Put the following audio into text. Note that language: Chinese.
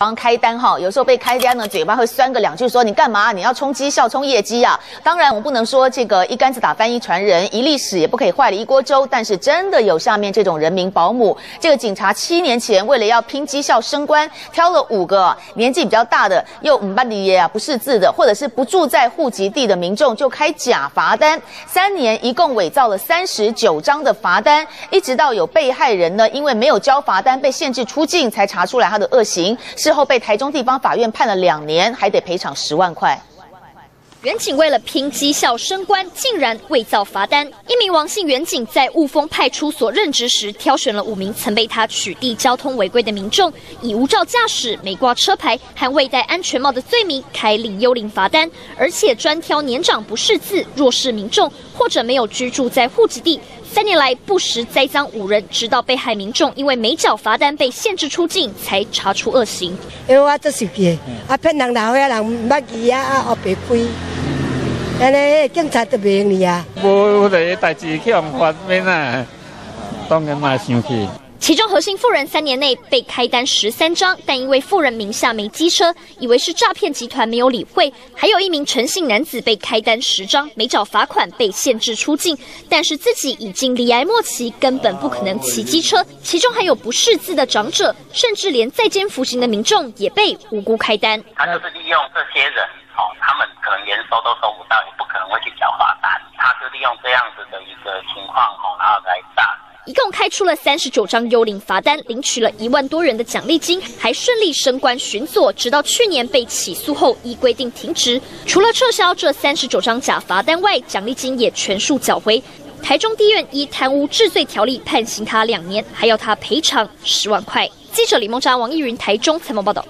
帮开单哈，有时候被开单呢，嘴巴会酸个两句，说你干嘛？你要冲绩效、冲业绩啊？当然，我不能说这个一竿子打翻一船人，一粒屎也不可以坏了一锅粥。但是真的有下面这种人民保姆，这个警察七年前为了要拼绩效升官，挑了五个年纪比较大的又唔巴里耶啊不识字的，或者是不住在户籍地的民众，就开假罚单，三年一共伪造了三十九张的罚单，一直到有被害人呢，因为没有交罚单被限制出境，才查出来他的恶行。是。之后被台中地方法院判了两年，还得赔偿十万块。远警为了拼绩效升官，竟然伪造罚单。一名王姓远警在雾峰派出所任职时，挑选了五名曾被他取缔交通违规的民众，以无照驾驶、没挂车牌和未戴安全帽的罪名开立幽灵罚单，而且专挑年长不识字、弱势民众或者没有居住在户籍地。三年来不时栽赃五人，直到被害民众因为没缴罚单被限制出境，才查出恶行。因为我做手机，啊骗人老岁人唔捌字啊，啊学白鬼，安尼警察都袂用你啊。无个代志去用罚面啊，当然嘛生气。其中核心富人三年内被开单十三张，但因为富人名下没机车，以为是诈骗集团，没有理会。还有一名陈姓男子被开单十张，没缴罚款被限制出境，但是自己已经离癌末期，根本不可能骑机车。其中还有不识字的长者，甚至连在监服刑的民众也被无辜开单。他就是利用这些人，哦，他们可能连收都收不到，也不可能会去缴罚单，他就利用这样子的一个。一共开出了三十九张幽灵罚单，领取了一万多元的奖励金，还顺利升官巡佐，直到去年被起诉后依规定停职。除了撤销这三十九张假罚单外，奖励金也全数缴回。台中地院依贪污治罪条例判刑他两年，还要他赔偿十万块。记者李梦章、王艺云台中采访报道。